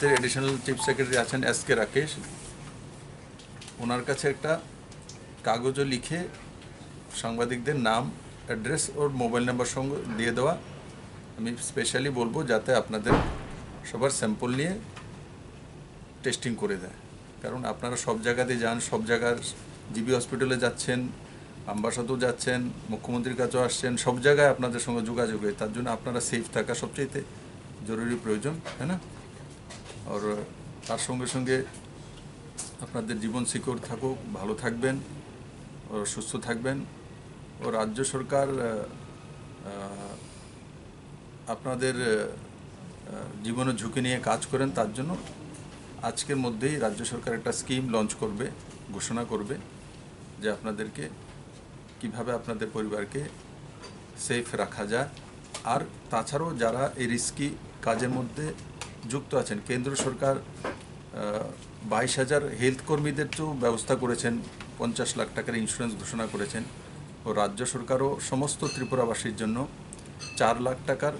Additional chief secretary আছেন S K Rakesh ওনার কাছে একটা কাগজও লিখে সাংবাদিকদের নাম অ্যাড্রেস ওর মোবাইল নাম্বার সঙ্গে দিয়ে দেওয়া। আমি স্পেশালি বলব যাতে আপনাদের সবার স্যাম্পল নিয়ে টেস্টিং করে দেয়। কারণ আপনারা সব জায়গাতে যান, সব জায়গার জিবি হসপিটালে যাচ্ছেন আম্বাসাতেও যাচ্ছেন, মুখ্যমন্ত্রীর কাছেও আসছেন, সব জায়গায় আপনাদের সঙ্গে যোগাযোগ হয়। তার জন্য আপনারা সেফ থাকা সবচেয়ে জরুরি প্রয়োজন, তাই না? আর তার সঙ্গে সঙ্গে আপনাদের জীবন শিকড় থাকুক, ভালো থাকবেন ও সুস্থ থাকবেন। ও রাজ্য সরকার আপনাদের জীবনের ঝুঁকি নিয়ে কাজ করেন, তার জন্য আজকের মধ্যেই রাজ্য সরকার একটা স্কিম লঞ্চ করবে, ঘোষণা করবে যে আপনাদেরকে কীভাবে আপনাদের পরিবারকে সেফ রাখা যায়। আর তাছাড়াও যারা এই রিস্কি কাজের মধ্যে যুক্ত আছেন। কেন্দ্র সরকার বাইশ হাজার হেলথ কর্মীদের তো ব্যবস্থা করেছেন, পঞ্চাশ লাখ টাকার ইন্স্যুরেন্স ঘোষণা করেছেন ও রাজ্য সরকারও সমস্ত ত্রিপুরাবাসীর জন্য চার লাখ টাকার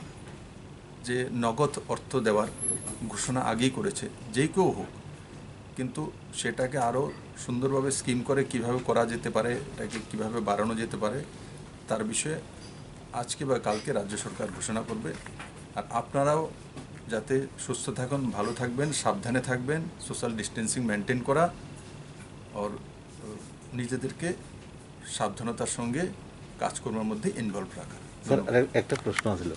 যে নগদ অর্থ দেওয়ার ঘোষণা আগেই করেছে যেই কেউ হোক। কিন্তু সেটাকে আরও সুন্দরভাবে স্কিম করে কীভাবে করা যেতে পারে, এটাকে কীভাবে বাড়ানো যেতে পারে, তার বিষয়ে আজকে বা কালকে রাজ্য সরকার ঘোষণা করবে। আর আপনারাও যাতে সুস্থ থাকুন, ভালো থাকবেন, সাবধানে থাকবেন সোশ্যাল ডিস্টেন্সিং মেনটেন করা, আর নিজেদেরকে সাবধানতার সঙ্গে কাজকর্মের মধ্যে ইনভলভ রাখা। স্যার একটা প্রশ্ন ছিল